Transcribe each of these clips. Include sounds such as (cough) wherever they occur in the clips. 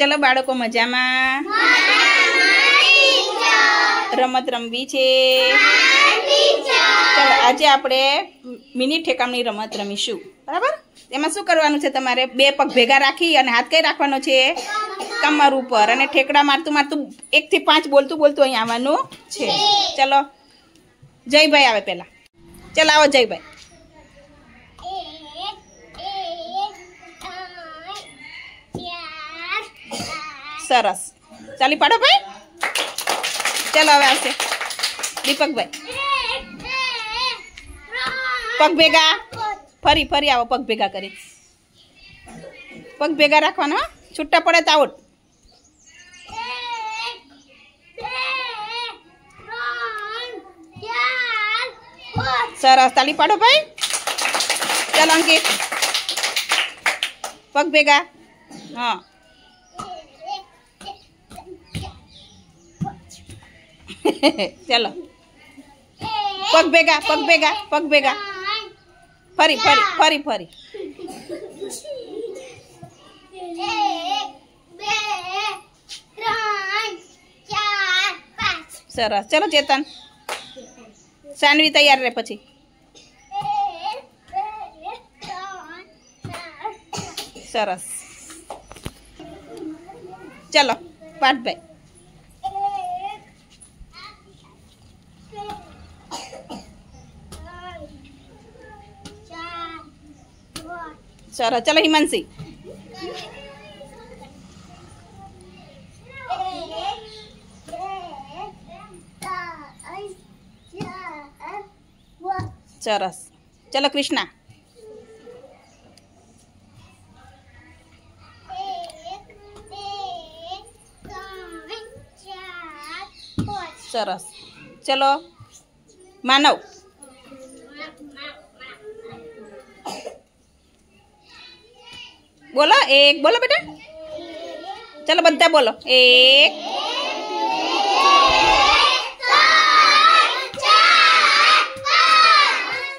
ચલો બાળકો મજામાં? રમત રમવી છે. ચલો, આજે આપણે મિની ઠેકામની રમત રમીશું. બરાબર? એમાં શું કરવાનું છે તમારે? બે પગ ભેગા રાખી અને હાથ કઈ રાખવાનો છે? કમર ઉપર. અને ઠેકડા મારતું મારતું એકથી પાંચ બોલતું બોલતું અહીં આવવાનું છે. ચલો, જયભાઈ આવે પહેલાં. ચલો, આવો જયભાઈ. સરસ ચાલી પાડો ભાઈ ચાલો હવે આવશે દીપકભાઈ પગ ભેગા ફરી ફરી આવો પગ ભેગા કરી પગ ભેગા રાખવાના હો. છૂટા પડે તો આઉટ સરસ તાલી પાડો ભાઈ ચાલો અંકિત પગ ભેગા હા (laughs) ચાલો. પગ ભેગા પગ ભેગા પગ ભેગા. ફરી ફરી ફરી ફરી. સરસ. ચલો, ચેતન. સાનવી તૈયાર રહે પછી. સરસ. ચલો પાઠભાઈ चलो चलो हिमांशी। चरस चलो कृष्णा। चरस चलो मानव। માનવ બોલો એક બોલો બેટા ચલો બધા બોલો એક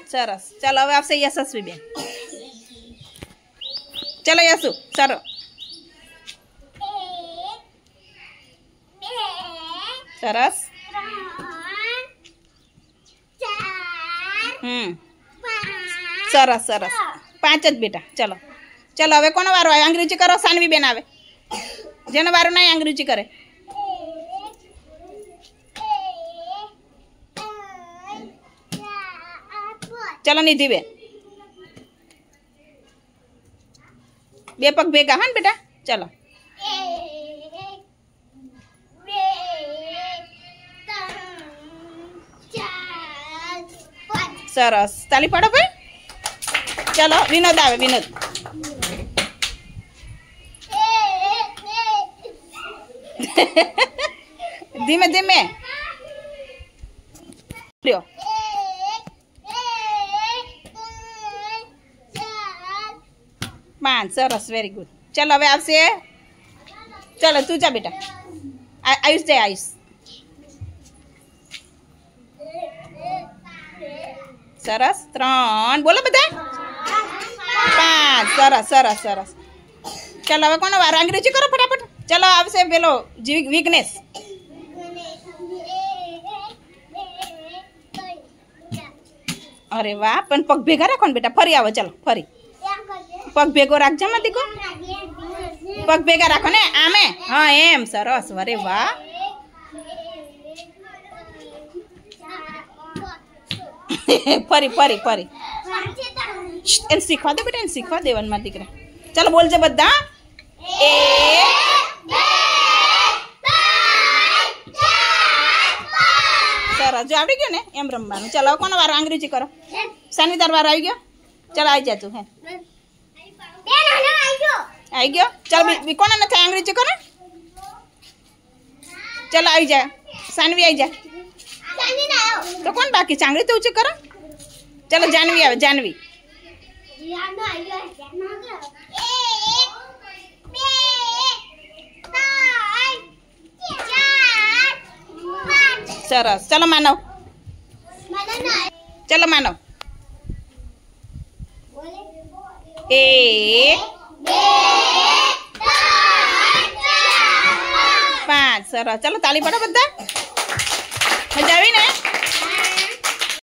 સરસ ચાલો હવે આવશે યશસ્વી બેન ચલો યશુ સરો સરસ હમ સરસ સરસ પાંચ જ બેટા ચલો ચલો હવે કોનો વારો આવે અંગ્રેજી કરો સાનવી બેન આવે જેનો વારો નહીં અંગ્રેજી કરે ચલો નિધિ બેન બે પગ ભેગા હા ને બેટા ચલો સરસ તાલી પાડો ભાઈ ચલો વિનોદ આવે વિનોદ (laughs) ધીમે ધીમે લ્યો પાંચ સરસ વેરી ગુડ ચાલો હવે આવશે ચાલો તું જા બેટા આ- આયુષ જાય આયુષ સરસ ત્રણ બોલો બધા પાંચ સરસ સરસ સરસ ચાલો હવે કોનો વાર અંગ્રેજી કરો ફટાફટ ચાલો આવશે પેલો જી- વિઘ્નેશ અરે વાહ પણ પગ ભેગા રાખો ને બેટા ફરી આવો ચાલો ફરી પગ ભેગો રાખજો માં દીકો પગ ભેગા રાખો ને આમે હા એમ સરસ અરે વાહ (laughs) ફરી ફરી ફરી શ્શ, એને શીખવા દે બેટા એને શીખવા દેવાનું મારા દીકરા ચાલો બોલજે બધા એક સરસ જો આવડી ગયો ને એમ રમવાનું ચાલો હવે કોનો વારો અંગ્રેજી કરો સાની તાર વારો આવી ગયો ચાલો આવી જા તું હે આવી ગયો ચાલ બી- બી કોને નથી અંગ્રેજી કરો ચાલો આવી જા સાનવી આવી જા તો કોણ બાકી ચાંગડી તો ઊંચી કરો ચાલો જાનવી આવે જાનવી सरस चलो मानव। चलो मानव। एक पाँच सरस चलो ताली पड़ो बता मज़ा